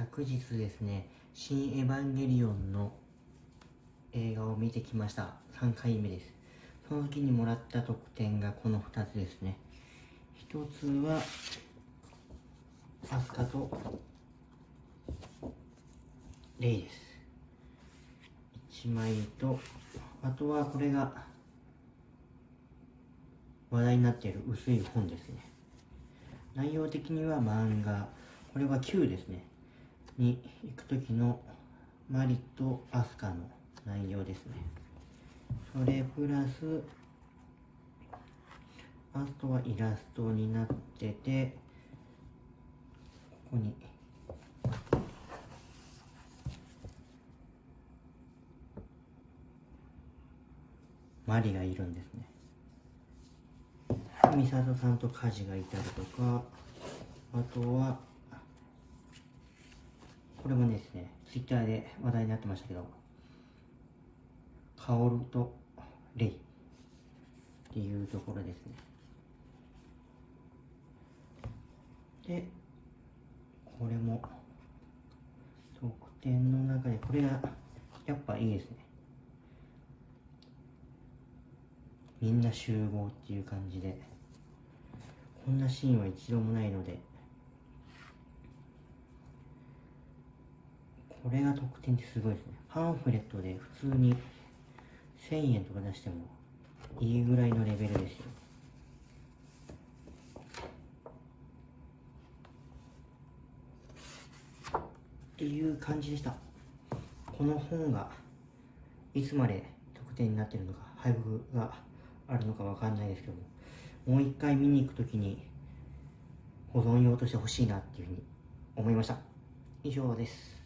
昨日ですね、新エヴァンゲリオンの映画を見てきました。3回目です。その時にもらった得点がこの2つですね。1つは、アスカと、レイです。1枚と、あとはこれが、話題になっている薄い本ですね。内容的には漫画、これは9ですね。に行く時のマリとアスカの内容ですね。それプラス、あとはイラストになってて、ここに、マリがいるんですね。美里さんとカジがいたりとか、あとは、これもですね、ツイッターで話題になってましたけど、カオルとレイっていうところですね。で、これも、得点の中で、これがやっぱいいですね。みんな集合っていう感じで、こんなシーンは一度もないので、これが得点ってすごいですね。パンフレットで普通に1000円とか出してもいいぐらいのレベルですよ。っていう感じでした。この本がいつまで得点になってるのか、配布があるのかわかんないですけども、もう一回見に行くときに保存用として欲しいなっていうふうに思いました。以上です。